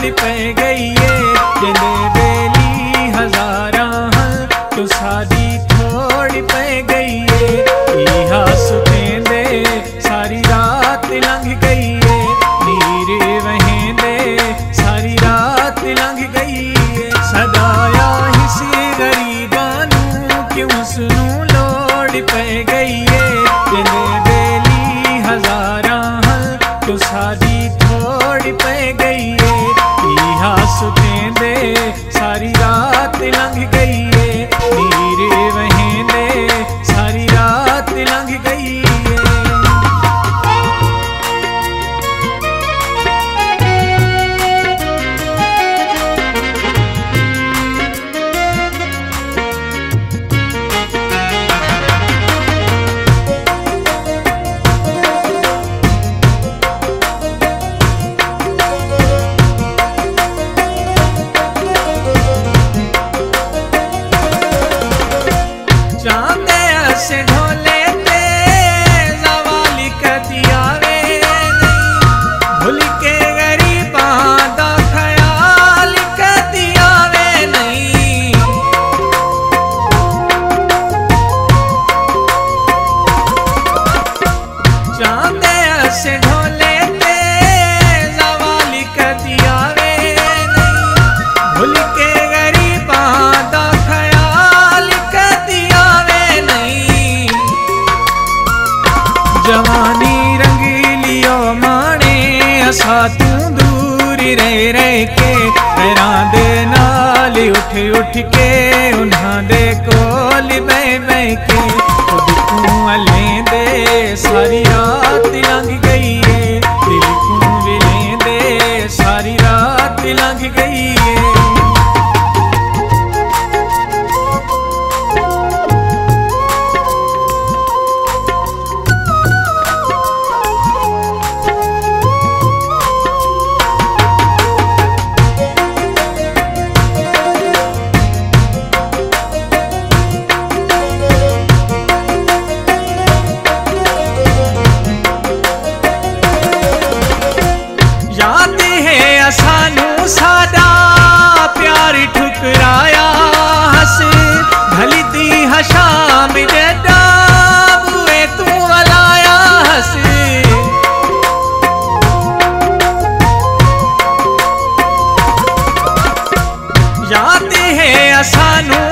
ਲੋੜ ਪੈ ਗਈ ਏ। ਜਿੰਨੇ ਵੇਲੇ साथ दूरी रह रह के, पैरां दे नाल उठ उठ के, उन्हां दे कोल बह बह के।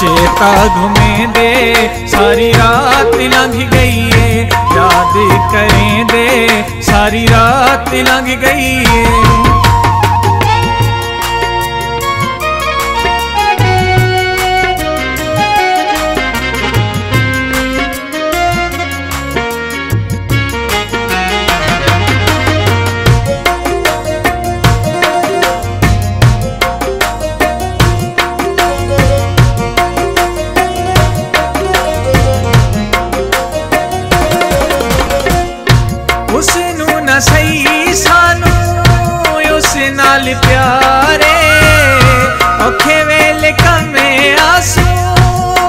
चेता घूमे दे, सारी रात लंघ गई है। याद करें दे, सारी रात लंघ गई है। ਨਾਲ ਪਿਆਰੇ, ਔਖੇ ਵੇਲੇ ਕਮੇ ਆਸੂ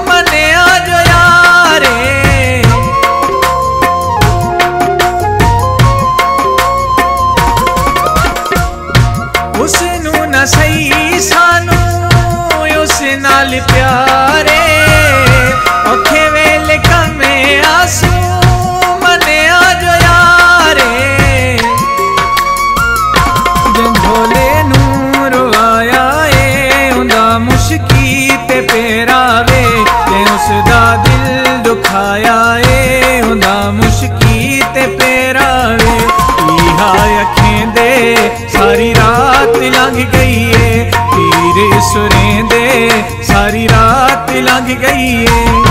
ਮਨਿਆ ਜੋ ਯਾਰੇ। ਉਸ ਨੂੰ ਨਾ ਸਹੀ ਸਾਨੂੰ, ਉਸ ਨਾਲ ਪਿਆਰੇ ਆਇਆ ਏ ਉਹਦਾ ਮੁਸ਼ਕੀ ਤੇ ਪੇਰਾਵੇ ਈਹਾ ਅੱਖੇ ਦੇ ਸਾਰੀ ਰਾਤ ਲੰਘ ਗਈ ਏ। ਤੀਰੇ ਸੁਰੇ ਦੇ ਸਾਰੀ ਰਾਤ ਲੰਘ ਗਈ ਏ।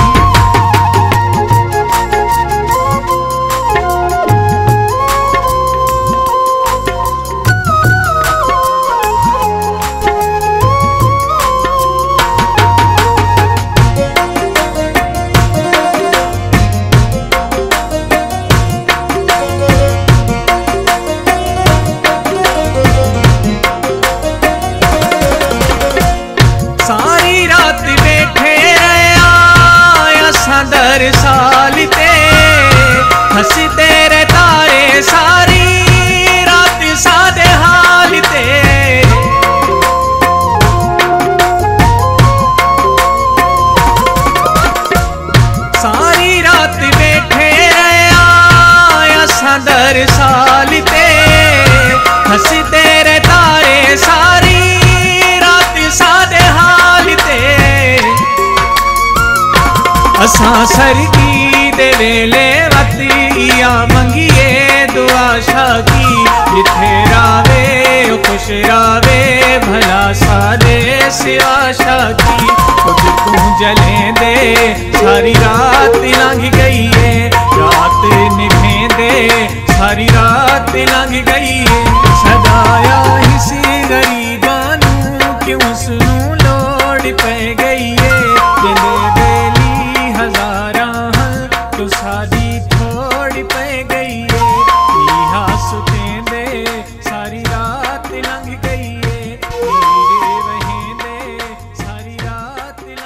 हर साल ते हाँ, सासर की वेले वतिया मंगिए दुआ शाकी जिथे रावे, खुश रावे, भला सा दे सिवा शाकी कुछ तू जले दे, सारी रात लंघ गई है। रात निभे दे, सारी रात लंघ गई